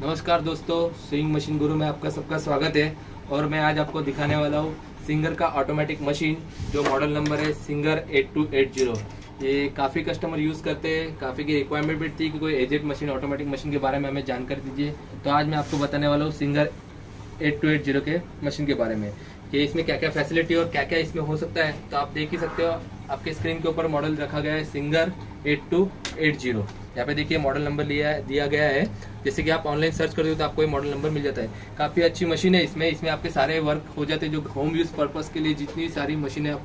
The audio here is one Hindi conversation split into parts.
नमस्कार दोस्तों स्विंग मशीन गुरु में आपका सबका स्वागत है और मैं आज आपको दिखाने वाला हूँ सिंगर का ऑटोमेटिक मशीन जो मॉडल नंबर है सिंगर 8280 ये काफ़ी कस्टमर यूज़ करते हैं, काफ़ी की रिक्वायरमेंट भी थी कि कोई एजेड मशीन ऑटोमेटिक मशीन के बारे में हमें जानकारी दीजिए। तो आज मैं आपको बताने वाला हूँ सिंगर 8280 के मशीन के बारे में। कि इसमें क्या क्या फैसिलिटी और क्या क्या इसमें हो सकता है तो आप देख ही सकते हो। आपके स्क्रीन के ऊपर मॉडल रखा गया है सिंगर 8280 यहाँ पे देखिए मॉडल नंबर लिया दिया गया है। जैसे कि आप ऑनलाइन सर्च करते हो तो आपको ये मॉडल नंबर मिल जाता है। काफ़ी अच्छी मशीन है इसमें। इसमें आपके सारे वर्क हो जाते हैं जो होम यूज़ पर्पज़ के लिए जितनी सारी मशीनें आप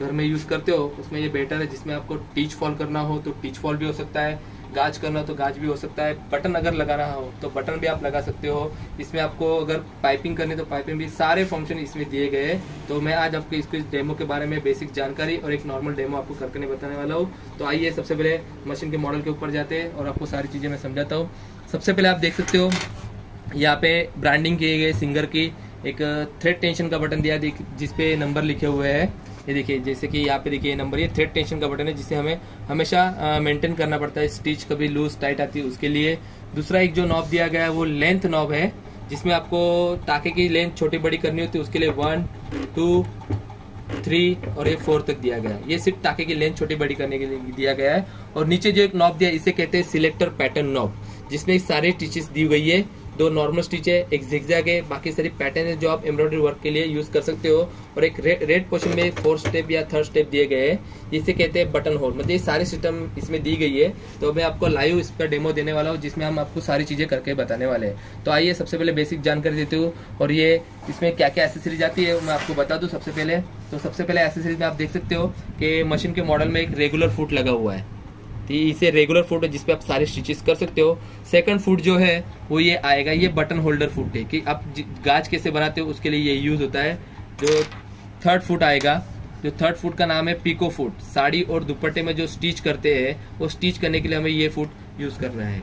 घर में यूज़ करते हो, उसमें ये बेटर है। जिसमें आपको टीच फॉल करना हो तो टीच फॉल भी हो सकता है। गाज करना हो तो गाज भी हो सकता है। बटन अगर लगाना हो तो बटन भी आप लगा सकते हो। इसमें आपको अगर पाइपिंग करनी तो पाइपिंग भी सारे फ़ंक्शन इसमें दिए गए तो मैं आज आपको इसको इस डेमो के बारे में बेसिक जानकारी और एक नॉर्मल डेमो आपको करके बताने वाला हूँ। तो आइए सबसे पहले मशीन के मॉडल के ऊपर जाते हैं और आपको सारी चीज़ें मैं समझाता हूँ। सबसे पहले आप देख सकते हो, यहाँ पे ब्रांडिंग किए गए सिंगर की एक थ्रेड टेंशन का बटन दिया जिसपे नंबर लिखे हुए हैं। ये देखिए, जैसे कि यहाँ पे देखिए ये नंबर, ये थ्रेड टेंशन का बटन है, जिसे हमें हमेशा मेंटेन करना पड़ता है। स्टिच कभी लूज टाइट आती है, उसके लिए। दूसरा एक जो नॉब दिया गया है, वो लेंथ नॉब है, जिसमें आपको टाके की लेंथ छोटी बड़ी करनी होती है, उसके लिए वन टू थ्री और ये फोर तक दिया गया है। ये सिर्फ़ टाके की लेंथ छोटी बड़ी करने के लिए दिया गया है। और नीचे जो एक नॉब दिया इसे कहते हैं सिलेक्टर पैटर्न नॉब जिसमें सारे टीचेस दी गई है। दो नॉर्मल स्टिच है एक जिगजैग है बाकी सारी पैटर्न है जो आप एम्ब्रॉयडरी वर्क के लिए यूज़ कर सकते हो और एक रे, रेड पोर्शन में फोर्थ स्टेप या थर्ड स्टेप दिए गए हैं। जिसे कहते हैं बटन होल मतलब ये सारी सिस्टम इसमें दी गई है। तो मैं आपको लाइव इस पर डेमो देने वाला हूँ जिसमें हम आपको सारी चीज़ें करके बताने वाले हैं। तो आइए सबसे पहले बेसिक जानकारी देते हूँ और ये इसमें क्या क्या एसेसरीज आती है मैं आपको बता दूँ सबसे पहले। तो सबसे पहले एसेसरीज में आप देख सकते हो कि मशीन के मॉडल में एक रेगुलर फुट लगा हुआ है। तो इसे रेगुलर फुट है, जिसपे आप सारे स्टिचेस कर सकते हो। सेकंड फुट जो है, वो ये आएगा, ये बटन होल्डर फुट है कि आप गाज कैसे बनाते हो, उसके लिए ये यूज़ होता है। जो थर्ड फुट आएगा, जो थर्ड फुट का नाम है पीको फुट साड़ी और दुपट्टे में जो स्टिच करते हैं, वो स्टिच करने के लिए हमें ये फुट यूज़ करना है।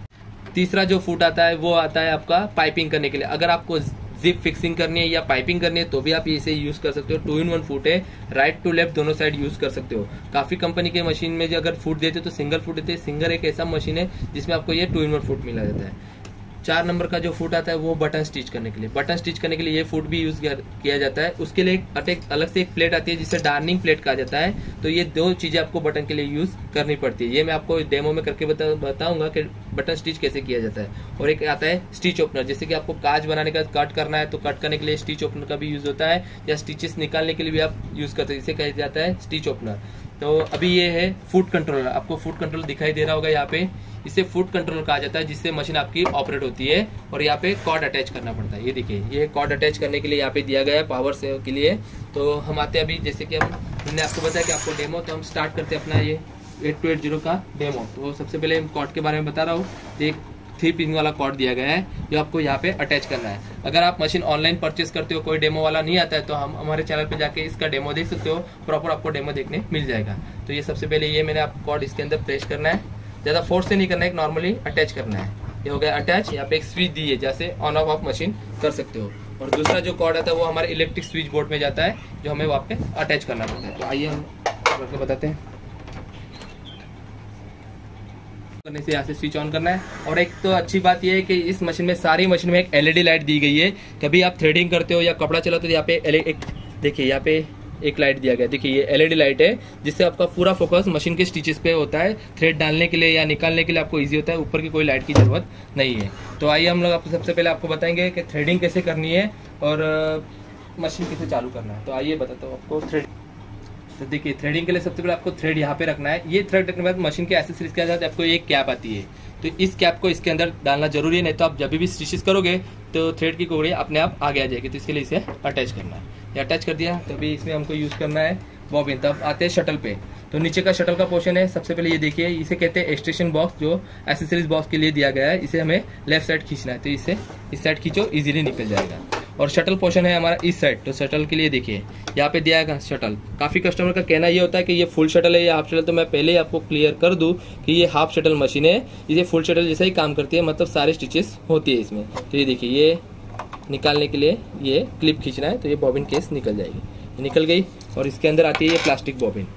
तीसरा जो फुट आता है, वो आता है आपका पाइपिंग करने के लिए। अगर आपको जिप फिक्सिंग करनी है या पाइपिंग करनी है तो भी आप इसे यूज़ कर सकते हो। टू इन वन फुट है राइट टू लेफ़्ट दोनों साइड यूज़ कर सकते हो। काफ़ी कंपनी के मशीन में अगर फुट देते हो तो सिंगल फुट देते हैं। सिंगल एक ऐसा मशीन है जिसमें आपको ये टू इन वन फुट मिला जाता है। चार नंबर का जो फूट आता है वो बटन स्टिच करने के लिए। बटन स्टिच करने के लिए ये फूट भी यूज़ किया जाता है। उसके लिए एक अलग से एक प्लेट आती है जिसे डार्निंग प्लेट कहा जाता है। तो ये दो चीज़ें आपको बटन के लिए यूज़ करनी पड़ती है। ये मैं आपको डेमो में करके बता, बताऊँगा कि बटन स्टिच कैसे किया जाता है। और एक आता है स्टिच ओपनर जैसे कि आपको काज बनाने का कट करना है तो कट करने के लिए स्टिच ओपनर का भी यूज़ होता है या स्टिचेस निकालने के लिए भी आप यूज़ करते हैं इसे कहा जाता है स्टिच ओपनर। तो अभी ये है फ़ूड कंट्रोलर। आपको फ़ूड कंट्रोल दिखाई दे रहा होगा यहाँ पे। इसे फ़ूड कंट्रोल कहा जाता है, जिससे मशीन आपकी ऑपरेट होती है और यहाँ पे कॉर्ड अटैच करना पड़ता है। ये देखिए, ये कॉर्ड अटैच करने के लिए यहाँ पे दिया गया है पावर से के लिए। तो हम आते हैं अभी, जैसे कि हम मैंने आपको बताया कि आपको डेमो तो हम स्टार्ट करते हैं अपना ये एट टू एट ज़ीरो का डेमो तो सबसे पहले हम कॉर्ड के बारे में बता रहा हूँ। एक थ्री पिन वाला कॉर्ड दिया गया है, जो आपको यहाँ पे अटैच करना है। अगर आप मशीन ऑनलाइन परचेस करते हो, कोई डेमो वाला नहीं आता है तो हम हमारे चैनल पे जाके इसका डेमो देख सकते हो। प्रॉपर आपको डेमो देखने मिल जाएगा। तो ये सबसे पहले ये मैंने आप कॉर्ड इसके अंदर प्रेस करना है। ज़्यादा फोर्स से नहीं करना है नॉर्मली अटैच करना है। ये हो गया अटैच यहाँ पे एक स्विच दी है, जैसे ऑन ऑफ़ ऑफ़ मशीन कर सकते हो। और दूसरा जो कॉर्ड आता है, वो हमारे इलेक्ट्रिक स्विच बोर्ड में जाता है, जो हमें वहाँ पे अटैच करना पड़ता है। तो आइए हम आपको बताते हैं। करने से यहाँ से स्विच ऑन करना है। और एक तो अच्छी बात यह है कि इस मशीन में, सारी मशीन में एक एलईडी लाइट दी गई है। कभी आप थ्रेडिंग करते हो या कपड़ा चलाते हो यहाँ पे एक देखिए, यहाँ पे एक लाइट दिया गया। देखिए, ये एलईडी लाइट है, जिससे आपका पूरा फोकस मशीन के स्टिचेस पे होता है। थ्रेड डालने के लिए या निकालने के लिए आपको इजी होता है। ऊपर की कोई लाइट की ज़रूरत नहीं है। तो आइए हम लोग आपको सबसे पहले आपको बताएँगे कि थ्रेडिंग कैसे करनी है और मशीन कैसे चालू करना है। तो आइए बताता हूँ आपको थ्रेड तो देखिए थ्रेडिंग के लिए सबसे पहले आपको थ्रेड यहाँ पे रखना है। ये थ्रेड रखने के बाद मशीन के एसेसरीज के साथ आपको एक कैप आती है। तो इस कैप को इसके अंदर डालना ज़रूरी है, नहीं तो आप जब भी स्टिचेस करोगे तो थ्रेड की कोड़ी अपने आप आगे आ जाएगी। तो इसके लिए इसे अटैच करना है। ये अटैच कर दिया तो अभी इसमें हमको यूज़ करना है बॉबिन तब आते हैं शटल पे। तो नीचे का शटल का पोर्शन है, सबसे पहले ये देखिए, इसे कहते हैं एक्सटेशन बॉक्स जो एसेसरीज बॉक्स के लिए दिया गया है। इसे हमें लेफ़्ट साइड खींचना है तो इसे इस साइड खींचो इजीली निकल जाएगा। और शटल पोर्शन है हमारा इस साइड तो शटल के लिए देखिए, यहाँ पे दिया है शटल काफ़ी कस्टमर का कहना ये होता है कि ये फुल शटल है, या हाफ़ शटल तो मैं पहले ही आपको क्लियर कर दूँ कि ये हाफ़ शटल मशीन है। इसे फुल शटल जैसा ही काम करती है मतलब सारे स्टिचेस होती है इसमें। तो ये देखिए, ये निकालने के लिए ये क्लिप खींचना है तो ये बॉबिन केस निकल जाएगी। निकल गई और इसके अंदर आती है ये प्लास्टिक बॉबिन।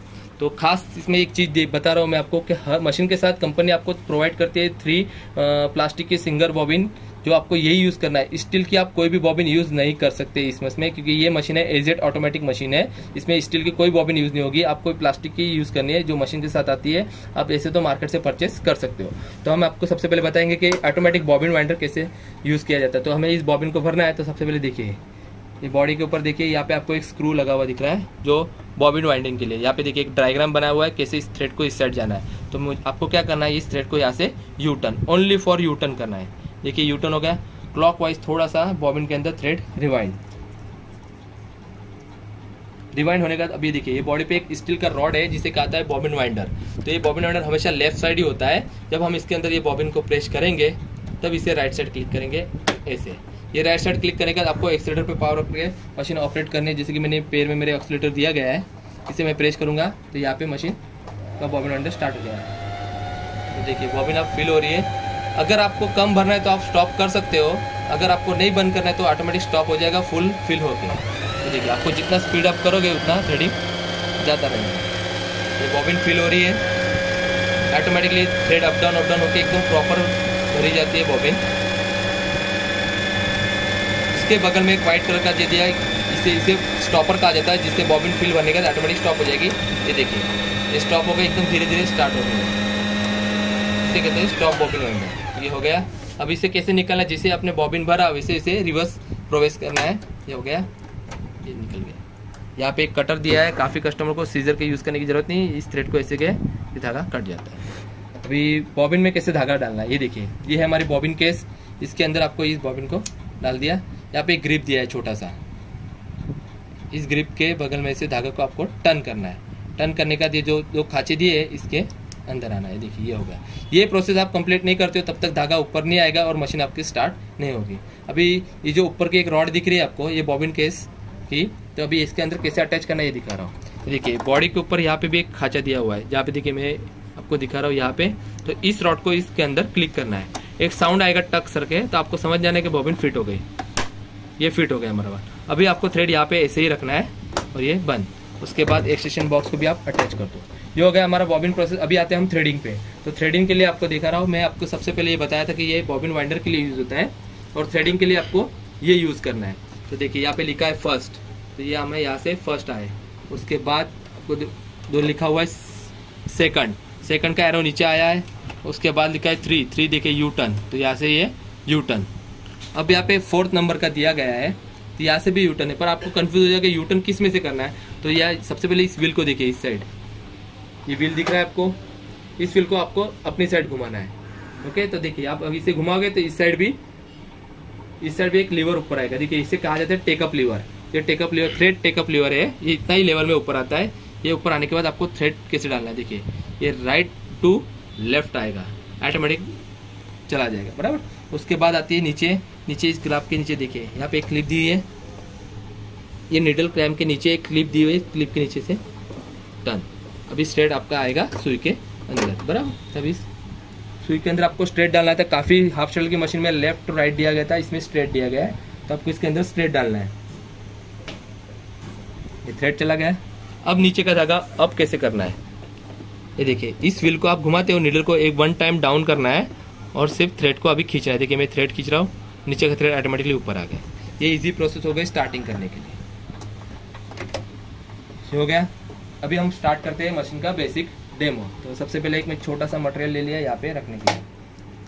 तो खास इसमें एक चीज़ बता रहा हूँ मैं आपको कि हर मशीन के साथ कंपनी आपको प्रोवाइड करती है थ्री प्लास्टिक की सिंगर बॉबिन। जो आपको यही यूज़ करना है। स्टील की आप कोई भी बॉबिन यूज़ नहीं कर सकते इस में, क्योंकि ये मशीन है एजेड ऑटोमेटिक मशीन है। इसमें स्टील की कोई बॉबिन यूज़ नहीं होगी। आपको प्लास्टिक की यूज़ करनी है, जो मशीन के साथ आती है, आप ऐसे तो मार्केट से परचेस कर सकते हो। तो हम आपको सबसे पहले बताएँगे कि ऑटोमेटिक बॉबिन वाइंडर कैसे यूज़ किया जाता है। तो हमें इस बॉबिन को भरना है तो सबसे पहले देखिए। ये बॉडी के ऊपर देखिए, यहाँ पे आपको एक स्क्रू लगा हुआ दिख रहा है, जो बॉबिन वाइंडिंग के लिए। यहाँ पे देखिए एक डायग्राम बना हुआ है, कैसे इस थ्रेड को इस साइड जाना है। तो आपको क्या करना है, इस थ्रेड को यहाँ से U turn only for U turn करना है। देखिए यू टर्न हो गया। क्लॉकवाइज थोड़ा सा बॉबिन के अंदर थ्रेड रिवाइंड रिवाइंड होने का अब ये देखिए, ये बॉडी पे एक स्टील का रॉड है, जिसे कहता है बॉबिन वाइंडर तो ये बॉबिन वाइंडर हमेशा लेफ़्ट साइड ही होता है। जब हम इसके अंदर ये बॉबिन को प्रेस करेंगे, तब इसे राइट साइड क्लिक करेंगे, ऐसे। ये राइट साइड क्लिक करने के बाद आपको एक्सीटर पे पावर करके मशीन ऑपरेट करनी है। जैसे कि मैंने पैर में मेरे ऑक्सीटर दिया गया है, इसे मैं प्रेस करूँगा तो यहाँ पे मशीन का बॉबिन वाइंडर स्टार्ट हो जाएगा। तो देखिए बॉबिन अब फिल हो रही है। अगर आपको कम भरना है तो आप स्टॉप कर सकते हो। अगर आपको नहीं बंद करना है तो ऑटोमेटिक स्टॉप हो जाएगा फुल फिल होके। तो देखिए, आपको जितना स्पीड अप करोगे, उतना थ्रेडिंग जाता रहेगा। ये बॉबिन फिल हो रही है। Automatically thread up down up down होकर एकदम प्रॉपर भरी जाती है बॉबिन इसके बगल में एक वाइट कलर का दे दिया, इसे इसे स्टॉपर कहा जाता है, जिससे बॉबिन फिल बनने का ऑटोमेटिक स्टॉप हो जाएगी। ये देखिए, ये स्टॉप होकर एकदम धीरे धीरे स्टार्ट हो गया। इसे कहते हैं स्टॉप बॉबिन होगा ये हो गया। अब इसे कैसे निकलना जिसे आपने बॉबिन भरा वैसे इसे रिवर्स प्रोवेस करना है। ये हो गया। ये निकल गया। यहाँ पे एक कटर दिया है। काफ़ी कस्टमर को सीजर के यूज़ करने की ज़रूरत नहीं। इस थ्रेड को ऐसे के ये धागा कट जाता है। अभी बॉबिन में कैसे धागा डालना है? ये देखिए। ये है हमारी बॉबिन केस। इसके अंदर आपको इस बॉबिन को डाल दिया। यहाँ पे एक ग्रिप दिया है छोटा सा इस ग्रिप के बगल में से धागा को आपको टर्न करना है। टर्न करने का ये जो जो खाचे दिए इसके अंदर आना है। देखिए, ये होगा ये प्रोसेस आप कंप्लीट नहीं करते हो, तब तक धागा ऊपर नहीं आएगा और मशीन आपकी स्टार्ट नहीं होगी। अभी ये जो ऊपर की एक रॉड दिख रही है आपको, ये बॉबिन केस की तो अभी इसके अंदर कैसे अटैच करना है, ये दिखा रहा हूँ। तो देखिए बॉडी के ऊपर यहाँ पे भी एक खाचा दिया हुआ है। जहाँ पे देखिए मैं आपको दिखा रहा हूँ यहाँ पे तो इस रॉड को इसके अंदर क्लिक करना है। एक साउंड आएगा टक सर के तो आपको समझ जाना है कि बॉबिन फिट हो गई। ये फिट हो गया हमारा अभी आपको थ्रेड यहाँ पे ऐसे ही रखना है और ये बंद। उसके बाद एक्सटेशन बॉक्स को भी आप अटैच कर दो। ये हो गया हमारा बॉबिन प्रोसेस अभी आते हैं हम थ्रेडिंग पे। तो थ्रेडिंग के लिए आपको दिखा रहा हूँ, मैं आपको सबसे पहले ये बताया था कि ये बॉबिन वाइंडर के लिए यूज़ होता है और थ्रेडिंग के लिए आपको ये यूज़ करना है। तो देखिए, यहाँ पे लिखा है फ़र्स्ट तो ये हमें यहाँ से फ़र्स्ट आए उसके बाद आपको जो लिखा हुआ है सेकंड सेकंड का एरो नीचे आया है। उसके बाद लिखा है थ्री थ्री देखिए यू टर्न तो यहाँ से ये यू टर्न अब यहाँ पे फोर्थ नंबर का दिया गया है। तो यहाँ से भी यू टर्न है। पर आपको कन्फ्यूज़ हो जाएगा कि यू टर्न किसमें से करना है। तो यह सबसे पहले इस व्हील को देखिए, इस साइड ये व्हील दिख रहा है आपको। इस व्हील को आपको अपनी साइड घुमाना है। ओके तो देखिए, आप अभी इसे घुमाओगे तो इस साइड भी, इस साइड भी एक लीवर ऊपर आएगा। देखिए, इसे कहा जाता है टेकअप लीवर ये take up lever thread take up lever है। ये इतना ही लेवल में ऊपर आता है। ये ऊपर आने के बाद आपको थ्रेड कैसे डालना है? देखिए, ये राइट टू लेफ़्ट आएगा। ऑटोमेटिक चला जाएगा, बराबर? उसके बाद आती है नीचे। नीचे इस ग्राफ के नीचे देखिए, यहाँ पे एक क्लिप दी हुई है। ये निडल क्रैम के नीचे एक क्लिप दी हुई है। क्लिप के नीचे से डन अभी स्ट्रेट आपका आएगा सुई के अंदर, बराबर? अभी सुई के अंदर आपको स्ट्रेट डालना था काफ़ी हाफ़ शटल की मशीन में लेफ़्ट राइट दिया गया था, इसमें स्ट्रेट दिया गया है तो आपको इसके अंदर स्ट्रेट डालना है। ये थ्रेड चला गया अब नीचे का धागा अब कैसे करना है? ये देखिए, इस व्हील को आप घुमाते हो नीडल को एक वन टाइम डाउन करना है, और सिर्फ़ थ्रेड को अभी खींचना है। देखिए, मैं थ्रेड खींच रहा हूँ, नीचे का थ्रेड ऑटोमेटिकली ऊपर आ गया। ये इजी प्रोसेस हो गई स्टार्टिंग करने के लिए। हो गया। अभी हम स्टार्ट करते हैं मशीन का बेसिक डेमो तो सबसे पहले एक मैं छोटा सा मटेरियल ले लिया यहाँ पे रखने के लिए.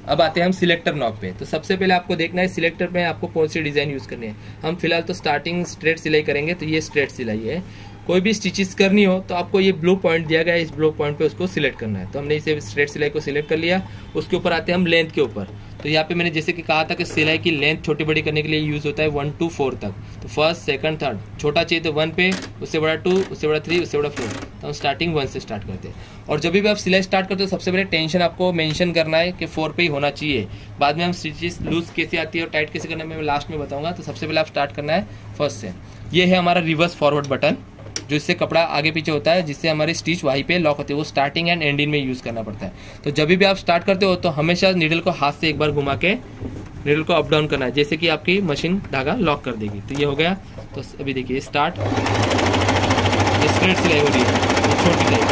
अब आते हैं हम सिलेक्टर नॉक पे. तो सबसे पहले आपको देखना है सिलेक्टर में आपको कौन सी डिज़ाइन यूज़ करनी है. हम फ़िलहाल तो स्टार्टिंग स्ट्रेट सिलाई करेंगे तो ये स्ट्रेट सिलाई है. कोई भी स्टिचेस करनी हो तो आपको ये ब्लू पॉइंट दिया गया है, इस ब्लू पॉइंट पे उसको सिलेक्ट करना है. तो हमने इसे स्ट्रेट सिलाई को सिलेक्ट कर लिया. उसके ऊपर आते हैं हम लेंथ के ऊपर. तो यहाँ पे मैंने जैसे कि कहा था कि सिलाई की लेंथ छोटी बड़ी करने के लिए यूज़ होता है वन टू फोर तक। तो फ़र्स्ट सेकंड थर्ड छोटा चाहिए तो वन पे, उससे बड़ा टू उससे बड़ा थ्री उससे बड़ा फोर तो हम स्टार्टिंग वन से स्टार्ट करते हैं। और जब भी आप सिलाई स्टार्ट करते हो, सबसे पहले टेंशन आपको मेंशन करना है कि फोर पे ही होना चाहिए। बाद में हम स्टिचेस लूज कैसे आती है और टाइट कैसे करना है, मैं लास्ट में बताऊँगा। तो सबसे पहले आप स्टार्ट करना है फ़र्स्ट से। ये है हमारा रिवर्स फॉरवर्ड बटन जो इससे कपड़ा आगे पीछे होता है, जिससे हमारी स्टिच वहीं पे लॉक होती है, वो स्टार्टिंग एंड एंडिंग में यूज़ करना पड़ता है। तो जब भी आप स्टार्ट करते हो तो हमेशा नीडल को हाथ से एक बार घुमा के नीडल को अप डाउन करना है, जैसे कि आपकी मशीन धागा लॉक कर देगी। तो ये हो गया। तो अभी देखिए स्टार्ट सिलाई हो रही है छोटी टाइप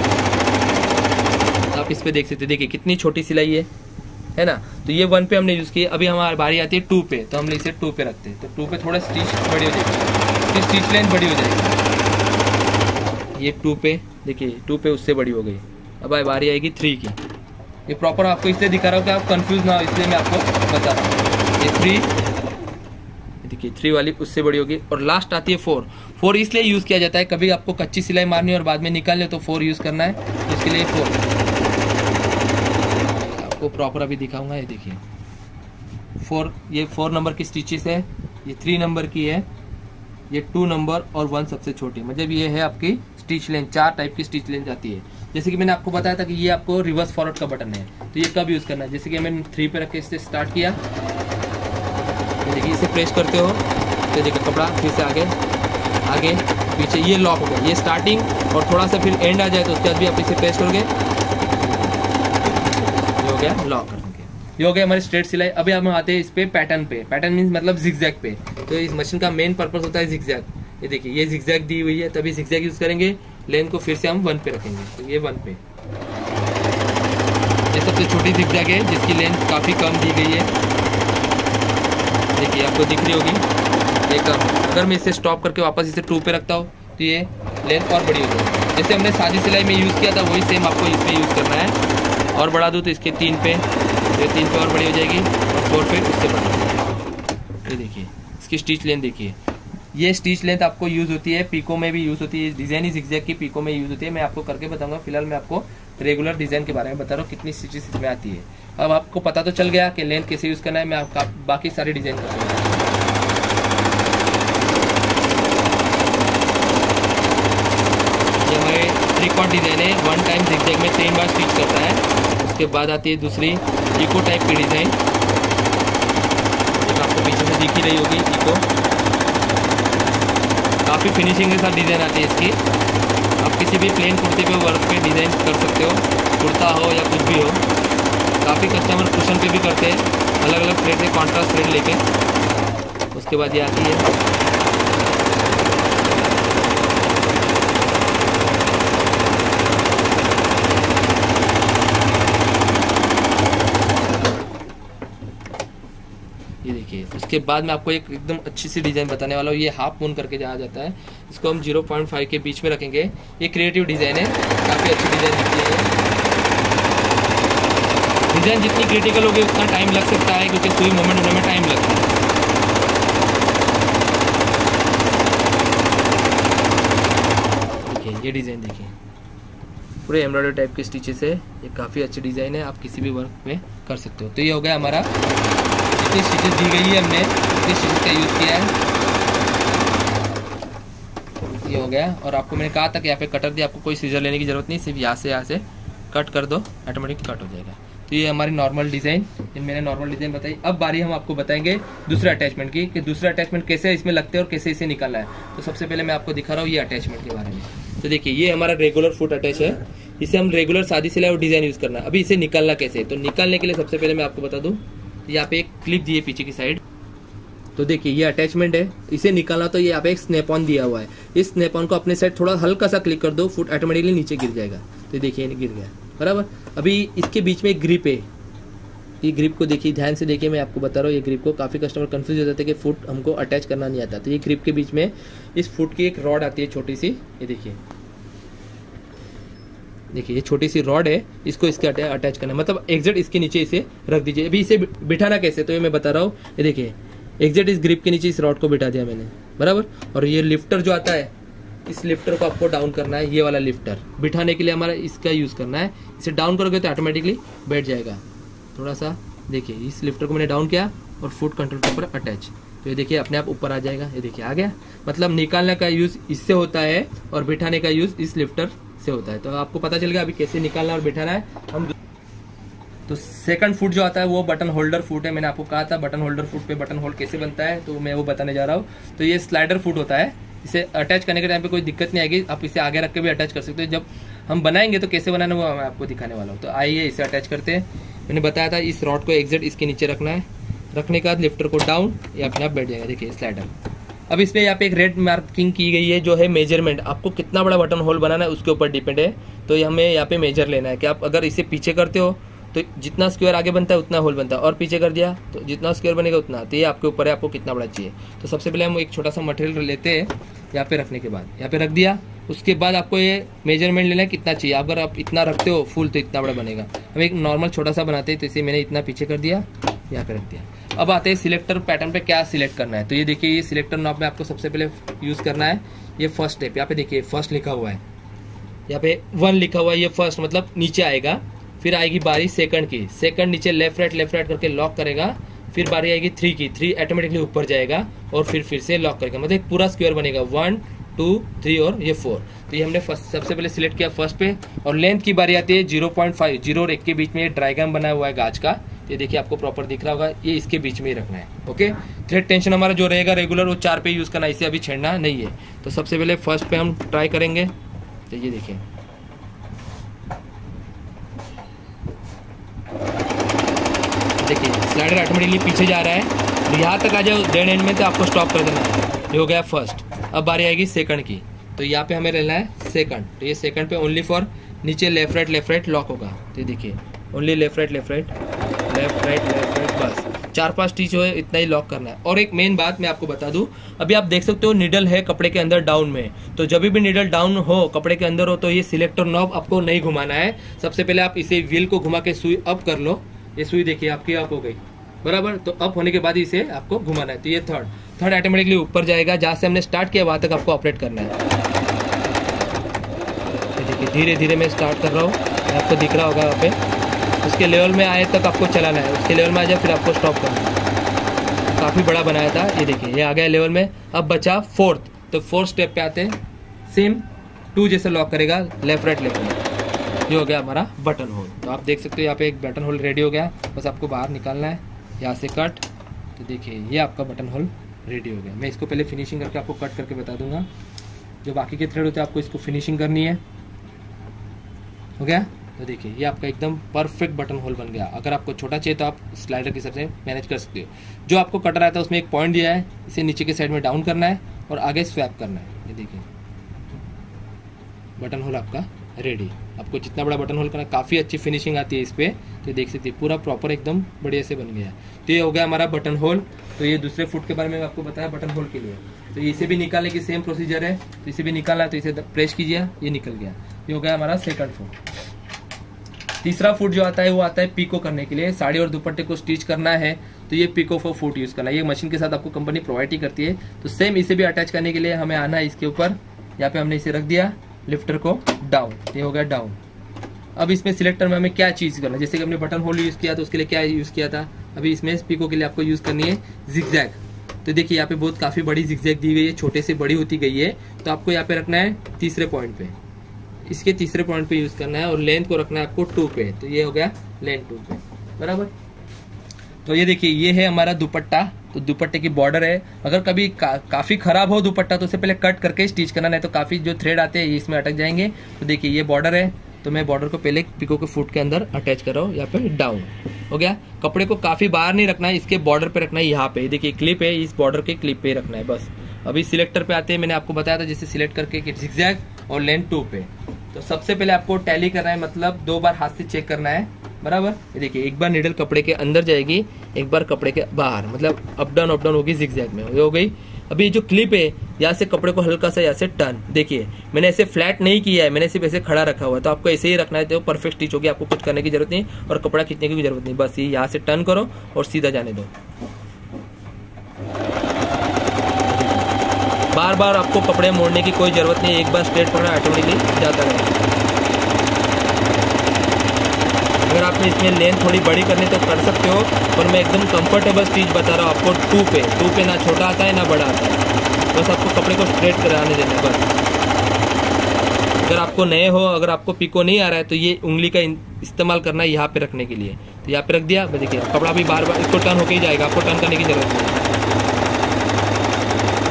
आप इस पर देख सकते देखिए कितनी छोटी सिलाई है है ना? तो ये वन पे हमने यूज़ किया, अभी हमारी बारी आती है टू पे तो हम इसे टू पे रखते हैं। तो टू पे थोड़ा स्टिच बड़ी हो जाएगी। स्टिच लाइन बड़ी हो जाएगी। ये टू पे, देखिए टू पे उससे बड़ी हो गई। अब आई बारी आएगी थ्री की। ये प्रॉपर आपको इसलिए दिखा रहा हूँ कि आप कंफ्यूज ना हो, इसलिए मैं आपको बता रहा हूँ। ये थ्री देखिए थ्री वाली उससे बड़ी होगी। और लास्ट आती है फोर फोर इसलिए यूज़ किया जाता है, कभी आपको कच्ची सिलाई मारनी और बाद में निकालने तो फोर यूज़ करना है इसके लिए फोर आपको प्रॉपर अभी दिखाऊँगा, ये देखिए। फोर ये फोर नंबर की स्टिचेस है, ये थ्री नंबर की है ये टू नंबर और वन सबसे छोटी। मतलब ये है आपकी स्टिच लेंथ चार टाइप की स्टिच लेंथ आती है। जैसे कि मैंने आपको बताया था कि ये आपको रिवर्स फॉरवर्ड का बटन है। तो ये कब यूज़ करना है? जैसे कि मैंने थ्री पे रख के इससे स्टार्ट किया। देखिए, इसे प्रेस करते हो। तो देखिए, कपड़ा फिर से आगे आगे, पीछे, ये लॉक हो गया। ये स्टार्टिंग और थोड़ा सा फिर एंड आ जाए तो उसके बाद भी आप इसे प्रेस करोगे। हो गया लॉक ये हो गया हमारी स्ट्रेट सिलाई। अभी हम आते हैं इस पे पैटर्न पे। पैटर्न मीन्स मतलब जिगजैग पे। तो इस मशीन का मेन पर्पज होता है जिक्जैक ये देखिए, ये जिगजैग दी हुई है, तभी जिगजैग यूज़ करेंगे। लेंथ को फिर से हम वन पे रखेंगे। तो ये वन पे। ये सबसे छोटी जिक्जैक है, जिसकी लेंथ काफ़ी कम दी गई है। देखिए, आपको दिख रही होगी। एक, अगर मैं इसे स्टॉप करके वापस इसे टू पे रखता हूँ तो ये लेंथ और बड़ी हो जाएगी। जैसे हमने सादी सिलाई में यूज़ किया था, वही सेम आपको इसमें यूज़ करना है। और बढ़ा दूँ तो इसके तीन पे, ये तीन पे और बड़ी हो जाएगी, और फोर पे उससे बढ़ा ये देखिए, इसकी स्टिच लेंथ देखिए। ये स्टिच लेंथ आपको यूज़ होती है, पीको में भी यूज़ होती है डिज़ाइन, इस एग्जैक्ट की पीको में यूज़ होती है। मैं आपको करके बताऊँगा, फ़िलहाल मैं आपको रेगुलर डिज़ाइन के बारे में बता रहा हूँ, कितनी स्टिचेस इसमें आती है। अब आपको पता तो चल गया कि लेंथ कैसे यूज़ करना है, मैं आपका बाकी सारी डिज़ाइन करूँगा ये थ्री डिज़ाइन है वन टाइम जिगजैग में तीन बार स्टिच करता है। उसके बाद आती है दूसरी इको टाइप की डिज़ाइन आपको पीछे से दिख ही रही होगी इको काफ़ी फिनिशिंग के साथ डिज़ाइन आती है इसकी। आप किसी भी प्लेन कुर्ती पे वर्क पे डिज़ाइन कर सकते हो, कुर्ता हो या कुछ भी हो। काफ़ी कस्टमर कुशन पे भी करते हैं अलग अलग थ्रेड से कॉन्ट्रास्ट थ्रेड लेके। उसके बाद ये आती है। उसके बाद में आपको एक एकदम अच्छी सी डिज़ाइन बताने वाला हूँ। ये हाफ़ मून करके जाया जाता है। इसको हम 0.5 के बीच में रखेंगे। ये क्रिएटिव डिज़ाइन है। काफ़ी अच्छी डिज़ाइन दिखती है डिज़ाइन जितनी क्रिटिकल होगी, उतना टाइम लग सकता है, क्योंकि सुई मोमेंट होने में टाइम लगता है। ये डिज़ाइन देखिए। पूरे एम्ब्रॉयडरी टाइप के स्टिचेस है। ये काफ़ी अच्छी डिज़ाइन है। आप किसी भी वर्क में कर सकते हो। तो ये हो गया हमारा जितनी स्टिचेस दी गई है हमने उतनी स्टिचेस का यूज़ किया है। ये हो गया। और आपको मैंने कहा था कि यहाँ पे कटर दिया आपको कोई सीजर लेने की ज़रूरत नहीं, सिर्फ़ यहाँ से यहाँ से कट कर दो ऑटोमेटिक कट हो जाएगा। तो ये हमारी नॉर्मल डिज़ाइन मैंने नॉर्मल डिज़ाइन बताई। अब बारी हम आपको बताएँगे दूसरे अटैचमेंट की, कि दूसरा अटैचमेंट कैसे इसमें लगते हैं और कैसे इसे निकालना है। तो सबसे पहले मैं आपको दिखा रहा हूँ ये अटैचमेंट के बारे में। तो देखिए, ये हमारा रेगुलर फुट अटैच है। इसे हम रेगुलर शादी सिलाई और डिज़ाइन यूज़ करना है। अभी इसे निकालना कैसे? तो निकालने के लिए सबसे पहले मैं आपको बता दूँ यहाँ पे एक क्लिप दी है पीछे की साइड तो देखिए, ये अटैचमेंट है। इसे निकालना तो ये यहाँ पे एक स्नेपॉन दिया हुआ है। इस स्नेपॉन को अपने साइड थोड़ा हल्का सा क्लिक कर दो फुट ऑटोमेटिकली नीचे गिर जाएगा। तो देखिए गिर गया। बराबर? अभी इसके बीच में एक ग्रिप है। ये ग्रिप को देखिए, ध्यान से देखिए, मैं आपको बता रहा हूँ, ये ग्रिप को काफ़ी कस्टमर कंफ्यूज हो जाते हैं कि फुट हमको अटैच करना नहीं आता। तो ये ग्रिप के बीच में इस फुट की एक रॉड आती है, छोटी सी। ये देखिए। देखिए, ये छोटी सी रॉड है, इसको इसके अटैच करना मतलब एग्जेट इसके नीचे इसे रख दीजिए। अभी इसे बिठाना कैसे? तो ये मैं बता रहा हूँ। ये देखिए एग्जेट इस ग्रिप के नीचे इस रॉड को बिठा दिया मैंने, बराबर? और ये लिफ्टर जो आता है, इस लिफ्टर को आपको डाउन करना है, ये वाला लिफ्टर बिठाने के लिए हमारा इसका यूज़ करना है। इसे डाउन करोगे तो ऑटोमेटिकली बैठ जाएगा। थोड़ा सा, देखिए, इस लिफ्टर को मैंने डाउन किया और फुट कंट्रोल के ऊपर अटैच तो ये देखिए, अपने आप ऊपर आ जाएगा। ये देखिए, आ गया। मतलब निकालने का यूज़ इससे होता है और बिठाने का यूज़ इस लिफ्टर से होता है। तो आपको पता चल गया अभी कैसे निकालना और बिठाना है। हम तो सेकंड फुट जो आता है, वो बटन होल्डर फुट है। मैंने आपको कहा था बटन होल्डर फुट पे बटन होल्ड कैसे बनता है तो मैं वो बताने जा रहा हूँ। तो ये स्लाइडर फुट होता है। इसे अटैच करने के टाइम पे कोई दिक्कत नहीं आएगी। आप इसे आगे रख के भी अटैच कर सकते हो। जब हम बनाएँगे तो कैसे बनाना वो मैं आपको दिखाने वाला हूँ। तो आइए इसे अटैच करते हैं। मैंने बताया था इस रॉड को एग्जेट इसके नीचे रखना है। रखने के बाद लिफ्टर को डाउन ये अपने आप बैठ जाएगा। देखिए स्लाइडर अब इस पे यहाँ पे एक रेड मार्किंग की गई है, जो है मेज़रमेंट आपको कितना बड़ा बटन होल बनाना है, उसके ऊपर डिपेंड है। तो हमें यहाँ पे मेजर लेना है कि आप अगर इसे पीछे करते हो तो जितना स्क्वायर आगे बनता है, उतना होल बनता है। और पीछे कर दिया तो जितना स्क्वायर बनेगा, उतना। तो ये आपके ऊपर है, आपको कितना बड़ा चाहिए। तो सबसे पहले हम एक छोटा सा मटेरियल लेते हैं, यहाँ पे रखने के बाद। यहाँ पे रख दिया, उसके बाद आपको ये मेज़रमेंट लेना है, कितना चाहिए। अगर आप इतना रखते हो फुल तो इतना बड़ा बनेगा। हम एक नॉर्मल छोटा सा बनाते हैं तो इसे मैंने इतना पीछे कर दिया, यहाँ पे रख दिया। अब आते हैं सिलेक्टर पैटर्न पे क्या सिलेक्ट करना है। तो ये देखिए, ये सिलेक्टर नॉब में आपको सबसे पहले यूज़ करना है। ये फ़र्स्ट स्टेप यहाँ पे देखिए फ़र्स्ट लिखा हुआ है। यहाँ पे वन लिखा हुआ है, ये फ़र्स्ट मतलब नीचे आएगा, फिर आएगी बारी सेकंड की। सेकंड नीचे लेफ़्ट राइट लेफ़्ट राइट करके लॉक करेगा, फिर बारी आएगी थ्री की। थ्री ऑटोमेटिकली ऊपर जाएगा और फिर फिर से लॉक करेगा। मतलब एक पूरा स्क्वायर बनेगा। वन टू थ्री और ये फोर तो ये हमने फ़र्स्ट सबसे पहले सिलेक्ट किया फ़र्स्ट पे। और लेंथ की बारी आती है ज़ीरो पॉइंट फाइव ज़ीरो और एक के बीच में ये ड्राइग्राम बनाया हुआ है गाज का। ये देखिए आपको प्रॉपर दिख रहा होगा, ये इसके बीच में ही रखना है ओके थ्रेड टेंशन हमारा जो रहेगा रेगुलर वो चार पे यूज़ करना इसे अभी छेड़ना नहीं है। तो सबसे पहले फ़र्स्ट पे हम ट्राई करेंगे तो ये देखिए। देखिए स्लाइडर ऑटोमेटिकली पीछे जा रहा है यहाँ तक आ जाए डेड एंड में तो आपको स्टॉप कर देना है। ये हो गया फ़र्स्ट अब बारी आएगी सेकंड की। तो यहाँ पे हमें रहना है सेकंड तो ये सेकंड पे ओनली फॉर नीचे left right left right lock होगा। तो ये देखिए only left right left right left right left right बस। चार पाँच टीच जो है, इतना ही लॉक करना है। और एक मेन बात मैं आपको बता दूँ, अभी आप देख सकते हो निडल है कपड़े के अंदर डाउन में। तो जब भी निडल डाउन हो, कपड़े के अंदर हो तो ये सिलेक्टर नॉब आपको नहीं घुमाना है। सबसे पहले आप इसे व्हील को घुमा के सुई अप कर लो। ये सुई देखिए, आपकी अप हो गई। बराबर? तो अप होने के बाद इसे आपको घुमाना है। तो ये थर्ड थर्ड ऑटोमेटिकली ऊपर जाएगा, जहाँ से हमने स्टार्ट किया, वहाँ तक आपको ऑपरेट करना है। देखिए धीरे धीरे मैं स्टार्ट कर रहा हूँ। आपको दिख रहा होगा यहाँ पे। उसके लेवल में आए तक आपको चलाना है। उसके लेवल में आ जाए, फिर आपको स्टॉप करना है। काफ़ी बड़ा बनाया था, ये देखिए, ये आ गया लेवल में। अब बचा फोर्थ तो फोर्थ स्टेप पे आते हैं। सेम टू जैसे लॉक करेगा लेफ़्ट राइट लेफ़्ट राइट ये हो गया हमारा बटन होल तो आप देख सकते हो, यहाँ पे एक बटन होल रेडी हो गया। बस आपको बाहर निकालना है, यहाँ से कट तो देखिए, ये आपका बटन होल रेडी हो गया। मैं इसको पहले फिनिशिंग करके आपको कट करके बता दूँगा। जो बाकी के थ्रेड होते हैं, आपको इसको फिनिशिंग करनी है। हो गया? तो देखिए, ये आपका एकदम परफेक्ट बटन होल बन गया। अगर आपको छोटा चाहिए तो आप स्लाइडर के हिसाब से मैनेज कर सकते हो। जो आपको कटर आया था, उसमें एक पॉइंट दिया है। इसे नीचे के साइड में डाउन करना है और आगे स्वैप करना है। ये देखिए बटन होल आपका रेडी आपको जितना बड़ा बटन होल करना काफ़ी अच्छी फिनिशिंग आती है इस पर तो देख सकते हैं, पूरा प्रॉपर एकदम बढ़िया से बन गया तो ये हो गया हमारा बटन होल तो ये दूसरे फुट के बारे में आपको बताया बटन होल के लिए। तो इसे भी निकालने की सेम प्रोसीजर है। तो इसे भी निकालना है तो इसे प्रेस कीजिए। ये निकल गया। ये हो गया हमारा सेकंड फुट तीसरा फुट जो आता है, वो आता है पीको करने के लिए। साड़ी और दुपट्टे को स्टिच करना है तो ये पीको फॉर फुट यूज़ करना है। ये मशीन के साथ आपको कंपनी प्रोवाइड ही करती है। तो सेम इसे भी अटैच करने के लिए हमें आना है इसके ऊपर। यहाँ पे हमने इसे रख दिया लिफ्टर को डाउन ये हो गया डाउन अब इसमें सिलेक्टर में हमें क्या चीज़ करना जैसे कि हमने बटन होल यूज़ किया तो उसके लिए क्या यूज़ किया था? अभी इसमें पीको के लिए आपको यूज़ करनी है जिगजैग तो देखिए, यहाँ पे बहुत काफ़ी बड़ी जिगजैग दी गई है, छोटे से बड़ी होती गई है। तो आपको यहाँ पे रखना है तीसरे पॉइंट पे। इसके तीसरे पॉइंट पे यूज़ करना है और लेंथ को रखना है आपको टू पे। तो ये हो गया लेंथ टू पे। बराबर? तो ये देखिए ये है हमारा दुपट्टा। तो दुपट्टे की बॉर्डर है। अगर कभी का, काफ़ी खराब हो दुपट्टा तो उससे पहले कट करके स्टिच करना नहीं तो काफ़ी जो थ्रेड आते हैं ये इसमें अटक जाएँगे। तो देखिए ये बॉर्डर है। तो मैं बॉर्डर को पहले पिको के फुट के अंदर अटैच कर रहा हूँ यहाँ पे डाउन हो गया? कपड़े को काफ़ी बाहर नहीं रखना है इसके बॉर्डर पे रखना है यहाँ पे। देखिए क्लिप है इस बॉर्डर के क्लिप पे रखना है बस। अभी सिलेक्टर पे आते हैं मैंने आपको बताया था जैसे सिलेक्ट करके और लेंथ टू पे। तो सबसे पहले आपको टैली करना है मतलब दो बार हाथ से चेक करना है, बराबर? ये देखिए, एक बार निडल कपड़े के अंदर जाएगी, एक बार कपड़े के बाहर मतलब अप डाउन अप डाउन होगी जिगजैग में हो गई। अभी जो क्लिप है, यहाँ से कपड़े को हल्का सा यहाँ से टर्न देखिए, मैंने ऐसे फ्लैट नहीं किया है, मैंने सिर्फ़ ऐसे खड़ा रखा हुआ है तो आपको ऐसे ही रखना है तो परफेक्ट स्टिच होगी, आपको कुछ करने की ज़रूरत नहीं, और कपड़ा खींचने की भी ज़रूरत नहीं, बस ये यहाँ से टर्न करो और सीधा जाने दो। बार बार आपको कपड़े मोड़ने की कोई ज़रूरत नहीं, एक बार स्ट्रेट पकड़ा ऑटोमेटिकली जाता रहेगा अगर आपने इसमें लेंथ थोड़ी बड़ी करनी तो कर सकते हो, पर मैं एकदम कंफर्टेबल स्टीच बता रहा हूँ आपको, टू पे। टू पे ना छोटा आता है, ना बड़ा आता है। बस आपको कपड़े को स्ट्रेट कराने देना बस। अगर आपको नए हो, अगर आपको पिको नहीं आ रहा है तो ये उंगली का इस्तेमाल करना है यहाँ पे रखने के लिए। तो यहाँ पे रख दिया देखिए, कपड़ा भी बार बार इसको टर्न होकर ही जाएगा, आपको टर्न करने की ज़रूरत नहीं।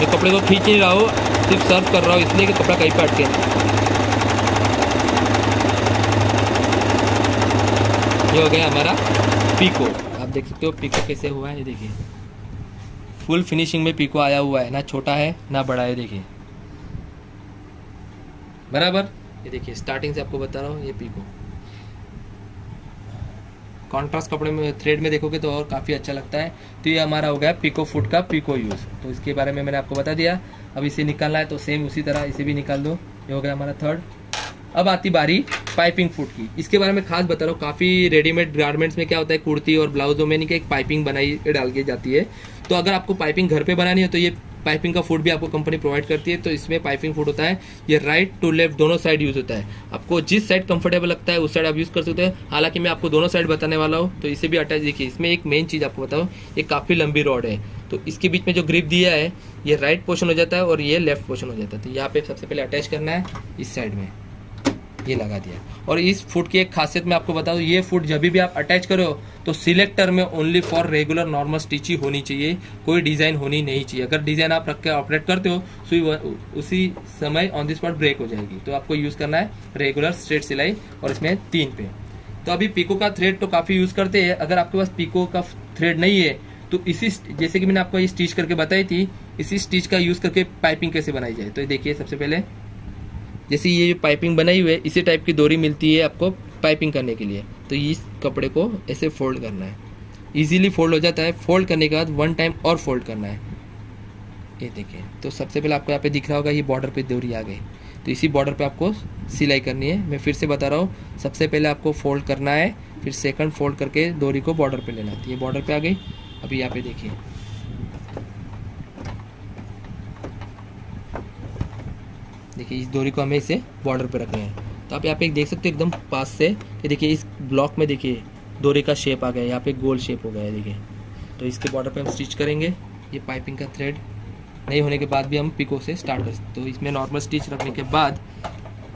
मैं कपड़े को खींच नहीं रहा हूँ, सिर्फ़ सर्व कर रहा हूँ, इसलिए कि कपड़ा कहीं पर अटके ये हो गया हमारा पीको। आप देख सकते हो पीको कैसे हुआ है, ये देखिए। फुल फिनिशिंग में पीको आया हुआ है, ना छोटा है, ना बड़ा है देखिए। बराबर? ये देखिए स्टार्टिंग से आपको बता रहा हूँ, ये पीको। कॉन्ट्रास्ट कपड़े में थ्रेड में देखोगे तो और काफ़ी अच्छा लगता है। तो ये हमारा हो गया पिको फुट का पिको यूज़ तो इसके बारे में मैंने आपको बता दिया। अब इसे निकालना है तो सेम उसी तरह इसे भी निकाल दो। ये हो गया हमारा थर्ड अब आती बारी पाइपिंग फुट की। इसके बारे में खास बता रहा हूँ। काफ़ी रेडीमेड गारमेंट्स में क्या होता है, कुर्ती और ब्लाउजों में नहीं कि एक पाइपिंग बनाई डाल के जाती है। तो अगर आपको पाइपिंग घर पे बनानी हो तो ये पाइपिंग का फ़ूड भी आपको कंपनी प्रोवाइड करती है तो इसमें पाइपिंग फ़ूड होता है, ये राइट टू लेफ़्ट दोनों साइड यूज़ होता है। आपको जिस साइड कंफर्टेबल लगता है, उस साइड आप यूज़ कर सकते हैं। हालाँकि मैं आपको दोनों साइड बताने वाला हूँ तो इसे भी अटैच देखिए। इसमें एक मेन चीज़ आपको बताऊँ, ये काफ़ी लंबी रॉड है। तो इसके बीच में जो ग्रिप दिया है, ये राइट पोर्शन हो जाता है और ये लेफ़्ट पोर्शन हो जाता है। तो यहाँ पे सबसे पहले अटैच करना है, इस साइड में। ये लगा दिया और इस फुट की एक खासियत मैं आपको बता दूँ ये फुट जब भी आप अटैच करो तो सिलेक्टर में only for regular normal stitch ही होनी चाहिए। कोई डिज़ाइन होनी नहीं चाहिए। अगर डिज़ाइन आप रख के ऑपरेट करते हो तो उसी समय ऑन द स्पॉट ब्रेक हो जाएगी। तो आपको यूज़ करना है रेगुलर स्ट्रेट सिलाई और इसमें तीन पे। तो अभी पीको का थ्रेड तो काफ़ी यूज़ करते हैं। अगर आपके पास पीको का थ्रेड नहीं है तो इसी जैसे कि मैंने आपको ये स्टिच करके बताई थी, इसी स्टिच का यूज़ करके पाइपिंग कैसे बनाई जाए? तो देखिए, सबसे पहले जैसे ये जो पाइपिंग बनाई हुई है, इसी टाइप की डोरी मिलती है आपको पाइपिंग करने के लिए। तो इस कपड़े को ऐसे फोल्ड करना है। इजीली फोल्ड हो जाता है। फोल्ड करने के बाद वन टाइम और फोल्ड करना है। ये देखिए तो सबसे पहले आपको यहाँ पे दिख रहा होगा, ये बॉर्डर पे डोरी आ गई। तो इसी बॉर्डर पे आपको सिलाई करनी है। मैं फिर से बता रहा हूँ, सबसे पहले आपको फोल्ड करना है, फिर सेकंड फोल्ड करके डोरी को बॉर्डर पे लेना है। तो ये बॉर्डर पे आ गई। अभी यहाँ पे देखिए। देखिए इस डोरी को हमें इसे बॉर्डर पर रखना है। तो आप यहाँ पे देख सकते हो एकदम पास से। कि देखिए इस ब्लॉक में देखिए डोरी का शेप आ गया यहाँ पे गोल शेप हो गया है देखिए। तो इसके बॉर्डर पे हम स्टिच करेंगे। ये पाइपिंग का थ्रेड नहीं होने के बाद भी हम पिको से स्टार्ट कर तो इसमें नॉर्मल स्टिच रखने के बाद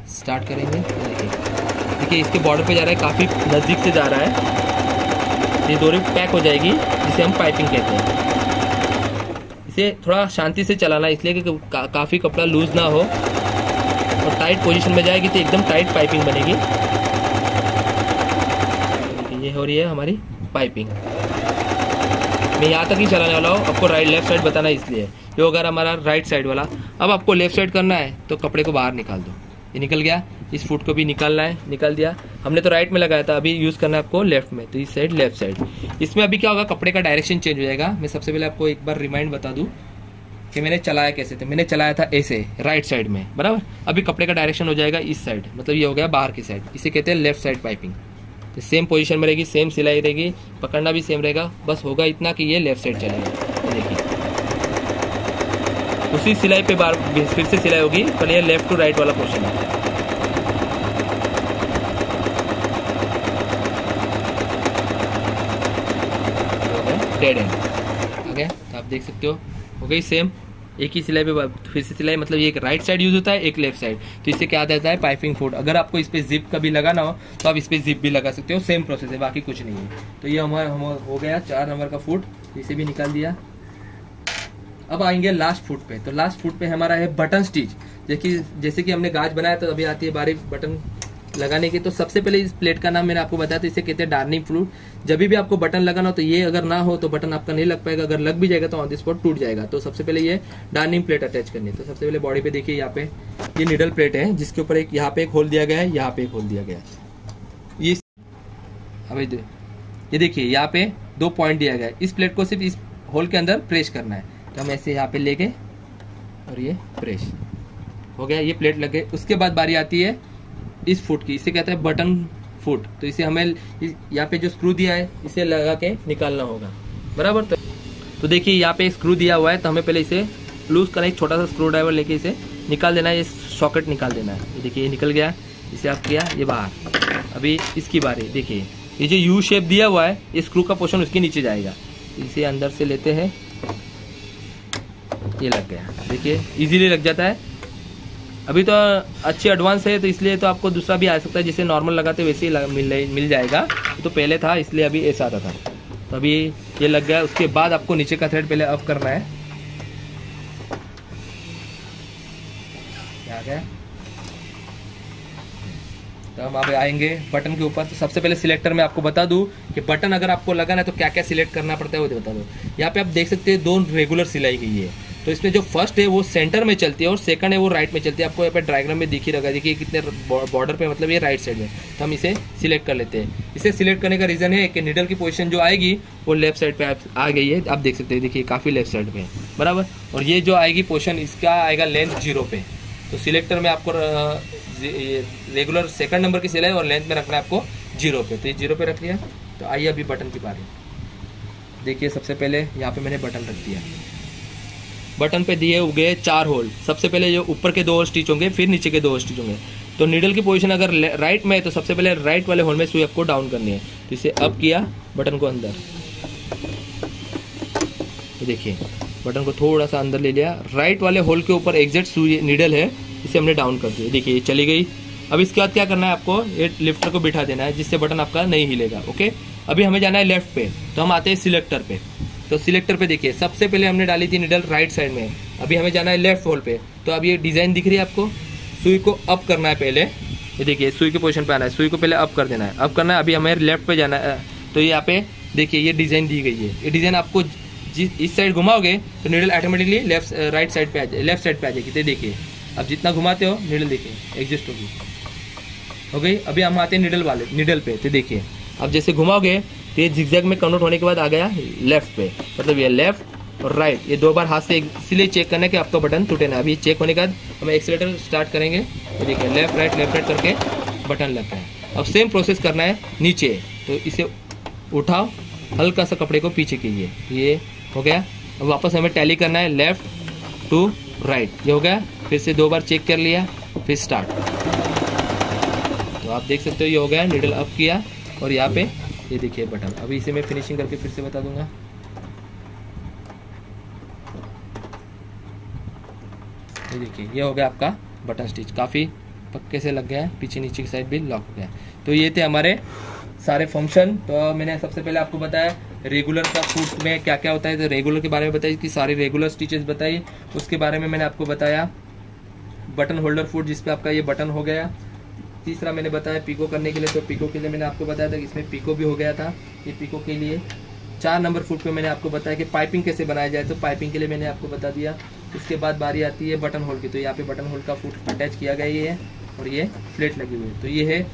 स्टार्ट करेंगे। देखिए। देखिए इसके बॉर्डर पे जा रहा है काफ़ी नज़दीक से जा रहा है। ये डोरी पैक हो जाएगी जिसे हम पाइपिंग कहते हैं। इसे थोड़ा शांति से चलाना इसलिए का, काफ़ी कपड़ा लूज ना हो। और टाइट पोजीशन में जाएगी तो एकदम टाइट पाइपिंग बनेगी। ये हो रही है हमारी पाइपिंग मैं यहाँ तक ही चलाने वाला हूँ। आपको राइट लेफ़्ट साइड बताना इसलिए। ये होगा हमारा राइट साइड वाला। अब आपको लेफ़्ट साइड करना है तो कपड़े को बाहर निकाल दो। ये निकल गया। इस फुट को भी निकालना है, निकाल दिया। हमने तो राइट में लगाया था, अभी यूज़ करना है आपको लेफ़्ट में तो इस साइड लेफ़्ट साइड इसमें अभी क्या होगा, कपड़े का डायरेक्शन चेंज हो जाएगा। मैं सबसे पहले आपको एक बार रिमाइंड बता दूँ। कि मैंने चलाया कैसे थे? मैंने चलाया था ऐसे राइट साइड में, बराबर? अभी कपड़े का डायरेक्शन हो जाएगा इस साइड मतलब ये हो गया बाहर की साइड इसे कहते हैं लेफ़्ट साइड पाइपिंग तो सेम पोजीशन में रहेगी सेम सिलाई रहेगी, पकड़ना भी सेम रहेगा, बस होगा इतना कि ये लेफ़्ट साइड चलेगा देखिए। उसी सिलाई पे बार, फिर से सिलाई होगी, पर ये लेफ़्ट टू राइट वाला पोर्शन है। डेड एंड ओके तो आप देख सकते हो। हो गई सेम एक ही सिलाई पे फिर से सिलाई मतलब ये एक राइट साइड यूज़ होता है, एक लेफ़्ट साइड तो इससे क्या आता है? पाइपिंग फ़ूड अगर आपको इस पर जिप कभी लगाना हो तो आप इस पर जिप भी लगा सकते हो. सेम प्रोसेस है, बाकी कुछ नहीं है. तो ये हमारा हम हो गया चार नंबर का फ़ूड इसे भी निकाल दिया. अब आएँगे लास्ट फुट पे. तो लास्ट फुट पे हमारा है बटन स्टिच जैसे जैसे कि हमने गाज बनाया तो अभी आती है बारी बटन लगाने की तो सबसे पहले इस प्लेट का नाम मैंने आपको बताया था, इसे कहते हैं डार्निंग फ्लूट जब भी आपको बटन लगाना हो तो ये अगर ना हो तो बटन आपका नहीं लग पाएगा, अगर लग भी जाएगा तो ऑन द स्पॉट टूट जाएगा। तो सबसे पहले ये डार्निंग प्लेट अटैच करनी है। तो सबसे पहले बॉडी पे देखिए, यहाँ पे ये निडल प्लेट है, जिसके ऊपर एक, यहाँ पे एक होल दिया गया है, यहाँ पे एक होल दिया गया है। ये अब ये देखिए, यहाँ पे दो पॉइंट दिया गया है। इस प्लेट को सिर्फ़ इस होल के अंदर प्रेस करना है। तो हम ऐसे यहाँ पे ले और ये प्रेस हो गया, ये प्लेट लग गए। उसके बाद बारी आती है इस फुट की इसे कहते हैं बटन फुट। तो इसे हमें यहाँ पे जो स्क्रू दिया है इसे लगा के निकालना होगा। बराबर? तो, तो देखिए यहाँ पे स्क्रू दिया हुआ है तो हमें पहले इसे लूज करना एक छोटा सा स्क्रू ड्राइवर लेके इसे निकाल देना है ये सॉकेट निकाल देना है। ये देखिए ये निकल गया इसे आप किया ये बाहर। अभी इसकी बारी देखिए ये जो यू शेप दिया हुआ है ये स्क्रू का पोर्शन उसके नीचे जाएगा। इसे अंदर से लेते हैं ये लग गया। देखिए इजीली लग जाता है। अभी तो अच्छी एडवांस है तो इसलिए तो आपको दूसरा भी आ सकता है, जिसे नॉर्मल लगाते वैसे ही मिल मिल जाएगा। तो पहले था, इसलिए अभी ऐसा आता था। तो अभी ये लग गया, उसके बाद आपको नीचे का थ्रेड पहले अप करना है। क्या तो हम आप आएँगे बटन के ऊपर। तो सबसे पहले सिलेक्टर में आपको बता दूँ कि बटन अगर आपको लगाना है तो क्या क्या सिलेक्ट करना पड़ता है, वो बता दो। यहाँ पे आप देख सकते हैं दो रेगुलर सिलाई गई है तो इसमें जो फ़र्स्ट है, वो सेंटर में चलती है और सेकंड है, वो राइट में चलती है। आपको यहाँ पे डायग्राम में दिख रखा देखिए कितने बॉर्डर पे मतलब ये राइट साइड में। तो हम इसे सिलेक्ट कर लेते हैं। इसे सिलेक्ट करने का रीज़न है कि निडल की पोजीशन जो आएगी, वो लेफ़्ट साइड पे आ गई है। आप देख सकते हैं, देखिए, काफ़ी लेफ़्ट साइड पे बराबर? और ये जो आएगी पोजिशन इसका आएगा लेंथ ज़ीरो पे। तो सिलेक्टर में आपको रेगुलर सेकंड नंबर की सिलाई और लेंथ में रखना है आपको ज़ीरो पे। तो ये ज़ीरो पे रख लिया। तो आइए अभी बटन की बारी। देखिए, सबसे पहले यहाँ पे मैंने बटन रख दिया। बटन पे दिए हुए चार होल। सबसे पहले जो ऊपर के दो स्टिच होंगे, फिर नीचे के दो स्टिच होंगे। तो नीडल की पोजीशन अगर राइट में है तो सबसे पहले राइट वाले होल में सुई आपको डाउन करनी है। तो इसे अप किया बटन को अंदर। तो देखिए, बटन को थोड़ा सा अंदर ले लिया। राइट वाले होल के ऊपर एग्जैक्ट सुई नीडल है, इसे हमने डाउन कर दिया। देखिए, ये चली गई। अब इसके बाद क्या करना है आपको? ये लिफ्टर को बिठा देना है, जिससे बटन आपका नहीं हिलेगा ओके अभी हमें जाना है लेफ़्ट पे। तो हम आते हैं सिलेक्टर पे। तो सिलेक्टर पे देखिए, सबसे पहले हमने डाली थी निडल राइट साइड में। अभी हमें जाना है लेफ़्ट होल पे। तो अब ये डिज़ाइन दिख रही है आपको? सुई को अप करना है पहले। ये देखिए, सुई की पोजिशन पे आना है। सुई को पहले अप कर देना है। अप करना है, अभी हमें लेफ़्ट पे जाना है। तो यहाँ पे देखिए, ये डिज़ाइन दी गई है। ये डिज़ाइन आपको जिस इस साइड घुमाओगे तो needle automatically left right side पे आ जाए लेफ़्ट साइड पे आ जाएगी। तो देखिए अब जितना घुमाते हो नीडल देखिए एडजस्ट होगी। हो गई? अभी हम आते हैं निडल वाले निडल पे। तो देखिए अब जैसे घुमाओगे तो ये जिगजैग में कन्वर्ट होने के बाद आ गया लेफ़्ट पे। मतलब ये लेफ़्ट और राइट ये दो बार हाथ से इसलिए चेक करना है कि आपका बटन टूटे ना। अभी चेक होने के बाद हम एक्सीटर स्टार्ट करेंगे। तो देखिए लेफ़्ट राइट लेफ़्ट राइट करके बटन लगता है अब सेम प्रोसेस करना है नीचे। तो इसे उठाओ, हल्का सा कपड़े को पीछे कीजिए। ये हो गया। अब वापस हमें टैली करना है लेफ़्ट टू राइट ये हो गया। फिर से दो बार चेक कर लिया, फिर स्टार्ट तो आप देख सकते हो ये हो गया निडल अप किया और यहाँ पे ये देखिए बटन। अभी इसे मैं फिनिशिंग करके फिर से बता दूँगा। ये देखिए, ये हो गया आपका बटन स्टिच। काफ़ी पक्के से लग गया है, पीछे नीचे की साइड भी लॉक हो गया तो ये थे हमारे सारे फ़ंक्शन तो मैंने सबसे पहले आपको बताया रेगुलर का फूट में क्या क्या होता है। तो रेगुलर के बारे में बताई कि सारी रेगुलर स्टिचेस बताई। उसके बारे में मैंने आपको बताया बटन होल्डर फूट जिसपे आपका ये बटन हो गया। तीसरा मैंने बताया पिको करने के लिए तो पिको के लिए मैंने आपको बताया था कि इसमें पिको भी हो गया था, ये पिको के लिए। चार नंबर फुट पे मैंने आपको बताया कि पाइपिंग कैसे बनाया जाए तो पाइपिंग के लिए मैंने आपको बता दिया। उसके बाद बारी आती है बटन होल की तो यहाँ पे बटन होल का फुट अटैच किया गया है, और ये प्लेट लगी हुई है। तो ये है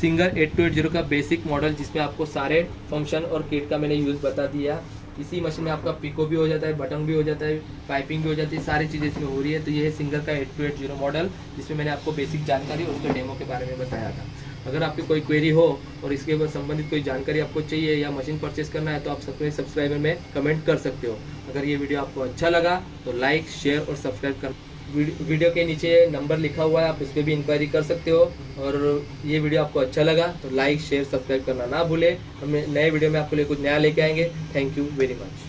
Singer eight two eight zero का बेसिक मॉडल, जिसमें आपको सारे फ़ंक्शन और किट का मैंने यूज़ बता दिया। इसी मशीन में आपका पिको भी हो जाता है, बटन भी हो जाता है, पाइपिंग भी हो जाती है, सारी चीज़ें इसमें हो रही है। तो ये है सिंगर का eight two eight zero model, जिसमें मैंने आपको बेसिक जानकारी और उसके डेमो के बारे में बताया था। अगर आपकी कोई क्वेरी हो और इसके संबंधित कोई जानकारी आपको चाहिए या मशीन परचेस करना है तो आप सबके सब्सक्राइबर में कमेंट कर सकते हो। अगर ये वीडियो आपको अच्छा लगा तो लाइक शेयर और सब्सक्राइब कर वीडियो के नीचे नंबर लिखा हुआ है, आप इस पर भी इंक्वायरी कर सकते हो। और ये वीडियो आपको अच्छा लगा तो लाइक शेयर सब्सक्राइब करना ना भूले। हम नए वीडियो में आपको लिए कुछ नया लेके आएँगे। Thank you very much